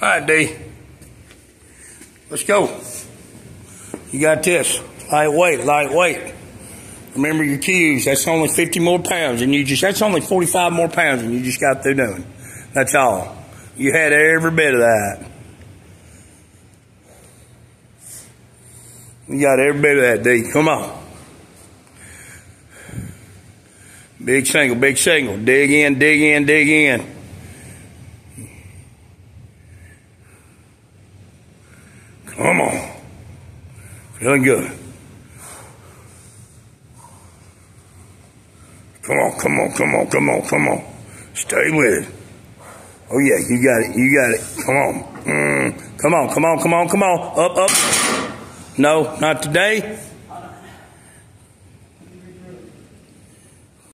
All right, D. Let's go. You got this. Lightweight, lightweight. Remember your cues. That's only 50 more pounds, and you just, that's only 45 more pounds, and you just got through doing. That's all. You had every bit of that. You got every bit of that, D. Come on. Big single, big single. Dig in, dig in, dig in. Come on. Feeling good. Come on, come on, come on, come on, come on. Stay with it. Oh yeah, you got it, you got it. Come on. Mm. Come on, come on, come on, come on. Up, up. No, not today.